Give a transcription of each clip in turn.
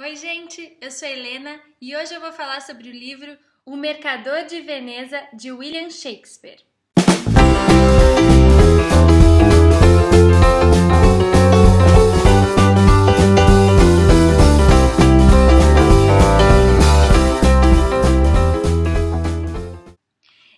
Oi, gente, eu sou Helena e hoje eu vou falar sobre o livro O Mercador de Veneza de William Shakespeare.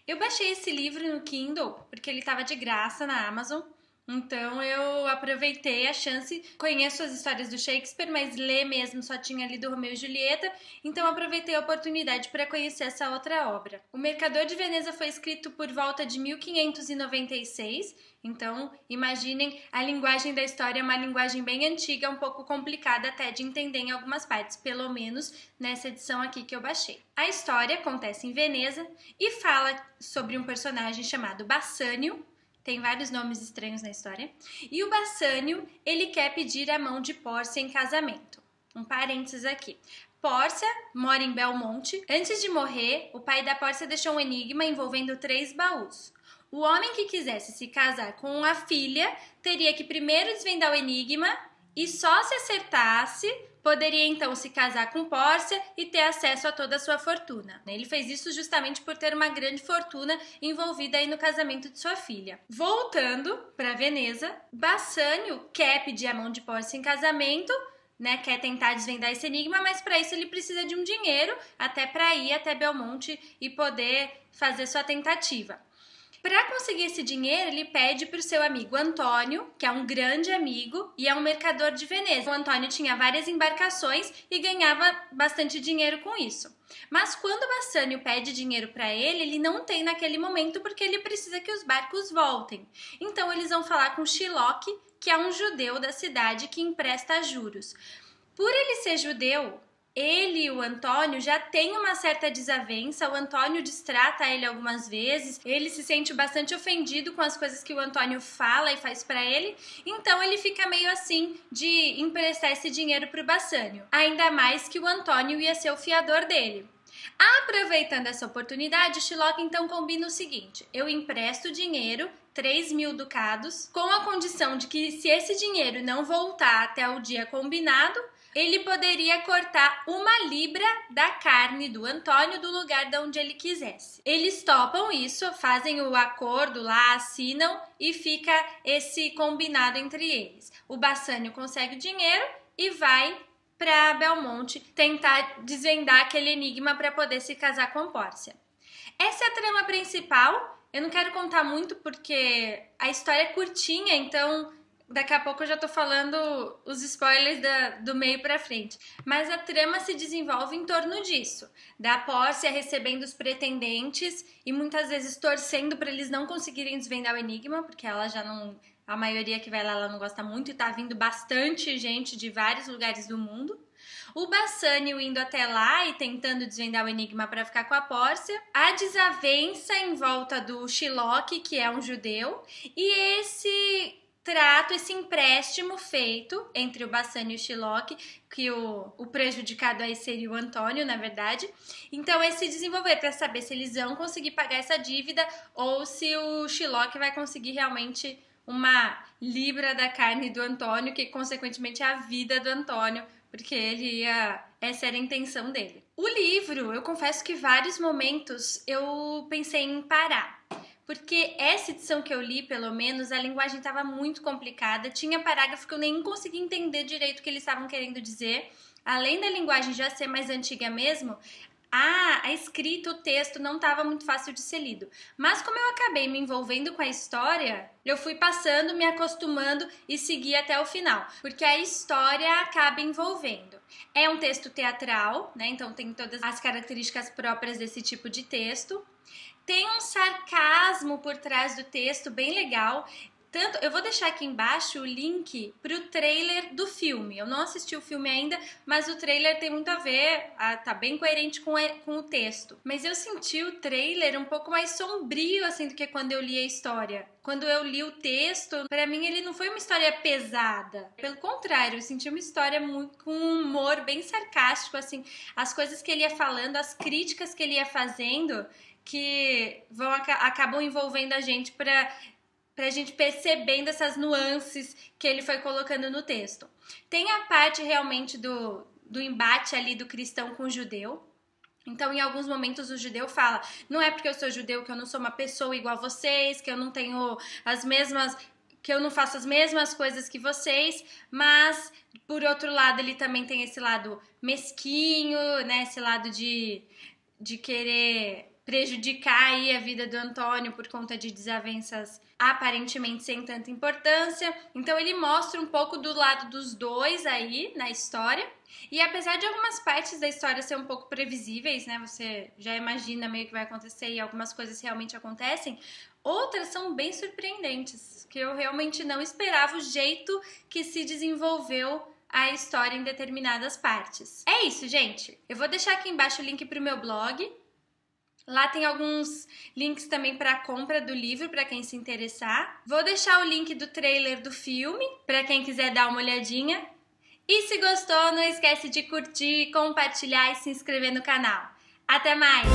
Eu baixei esse livro no Kindle porque ele estava de graça na Amazon então eu aproveitei a chance, conheço as histórias do Shakespeare, mas ler mesmo só tinha lido Romeu e Julieta, então aproveitei a oportunidade para conhecer essa outra obra. O Mercador de Veneza foi escrito por volta de 1596, então imaginem a linguagem da história é uma linguagem bem antiga, um pouco complicada até de entender em algumas partes, pelo menos nessa edição aqui que eu baixei. A história acontece em Veneza e fala sobre um personagem chamado Bassânio, tem vários nomes estranhos na história. E o Bassânio, ele quer pedir a mão de Pórcia em casamento. Um parênteses aqui. Pórcia mora em Belmonte. Antes de morrer, o pai da Pórcia deixou um enigma envolvendo três baús. O homem que quisesse se casar com a filha teria que primeiro desvendar o enigma e só se acertasse poderia então se casar com Pórcia e ter acesso a toda a sua fortuna. Ele fez isso justamente por ter uma grande fortuna envolvida aí no casamento de sua filha. Voltando para Veneza, Bassânio quer pedir a mão de Pórcia em casamento, né, quer tentar desvendar esse enigma, mas para isso ele precisa de um dinheiro até para ir até Belmonte e poder fazer sua tentativa. Para conseguir esse dinheiro, ele pede para o seu amigo Antônio, que é um grande amigo e é um mercador de Veneza. O Antônio tinha várias embarcações e ganhava bastante dinheiro com isso. Mas quando Bassânio pede dinheiro para ele, ele não tem naquele momento porque ele precisa que os barcos voltem. Então eles vão falar com Shiloh, que é um judeu da cidade que empresta juros. Por ele ser judeu, ele e o Antônio já têm uma certa desavença. O Antônio distrata ele algumas vezes. Ele se sente bastante ofendido com as coisas que o Antônio fala e faz para ele. Então ele fica meio assim de emprestar esse dinheiro pro Bassânio. Ainda mais que o Antônio ia ser o fiador dele. Aproveitando essa oportunidade, Shylock então combina o seguinte: eu empresto dinheiro 3 mil ducados, com a condição de que, se esse dinheiro não voltar até o dia combinado, ele poderia cortar uma libra da carne do Antônio do lugar de onde ele quisesse. Eles topam isso, fazem o acordo lá, assinam e fica esse combinado entre eles. O Bassânio consegue dinheiro e vai para Belmonte tentar desvendar aquele enigma para poder se casar com Pórcia. Essa é a trama principal. Eu não quero contar muito porque a história é curtinha, então daqui a pouco eu já tô falando os spoilers da, do meio para frente. Mas a trama se desenvolve em torno disso, da Pórcia recebendo os pretendentes e muitas vezes torcendo para eles não conseguirem desvendar o enigma, porque ela já não a maioria que vai lá ela não gosta muito e tá vindo bastante gente de vários lugares do mundo. O Bassânio indo até lá e tentando desvendar o enigma para ficar com a Pórcia. A desavença em volta do Shiloh, que é um judeu. E esse trato, esse empréstimo feito entre o Bassani e o Shiloh, que o, o prejudicado aí seria o Antônio, na verdade. Então, esse desenvolver para saber se eles vão conseguir pagar essa dívida ou se o Shiloh vai conseguir realmente uma libra da carne do Antônio, que consequentemente é a vida do Antônio, porque ele ia. Essa era a intenção dele. O livro, eu confesso que vários momentos eu pensei em parar porque essa edição que eu li, pelo menos, a linguagem estava muito complicada, tinha parágrafo que eu nem conseguia entender direito o que eles estavam querendo dizer. Além da linguagem já ser mais antiga mesmo, a, a escrita, o texto não estava muito fácil de ser lido. Mas como eu acabei me envolvendo com a história, eu fui passando, me acostumando e segui até o final, porque a história acaba envolvendo. É um texto teatral, né? Então tem todas as características próprias desse tipo de texto. Tem um sarcasmo por trás do texto bem legal. Tanto, eu vou deixar aqui embaixo o link para o trailer do filme. Eu não assisti o filme ainda, mas o trailer tem muito a ver, tá bem coerente com, com o texto. Mas eu senti o trailer um pouco mais sombrio assim do que quando eu li a história. Quando eu li o texto, para mim ele não foi uma história pesada. Pelo contrário, eu senti uma história muito com um humor bem sarcástico assim, as coisas que ele ia falando, as críticas que ele ia fazendo que vão acabam envolvendo a gente para para a gente percebendo essas nuances que ele foi colocando no texto. Tem a parte realmente do do embate ali do cristão com o judeu. Então, em alguns momentos, o judeu fala: não é porque eu sou judeu que eu não sou uma pessoa igual a vocês, que eu não tenho as mesmas. que eu não faço as mesmas coisas que vocês, mas, por outro lado, ele também tem esse lado mesquinho, né? Esse lado de, de querer prejudicar aí a vida do Antônio por conta de desavenças aparentemente sem tanta importância. Então ele mostra um pouco do lado dos dois aí na história. E apesar de algumas partes da história ser um pouco previsíveis, né? Você já imagina meio que vai acontecer e algumas coisas realmente acontecem, outras são bem surpreendentes, que eu realmente não esperava o jeito que se desenvolveu a história em determinadas partes. É isso, gente. Eu vou deixar aqui embaixo o link para o meu blog, Lá tem alguns links também para compra do livro para quem se interessar. Vou deixar o link do trailer do filme para quem quiser dar uma olhadinha. E se gostou, não esquece de curtir, compartilhar e se inscrever no canal. Até mais!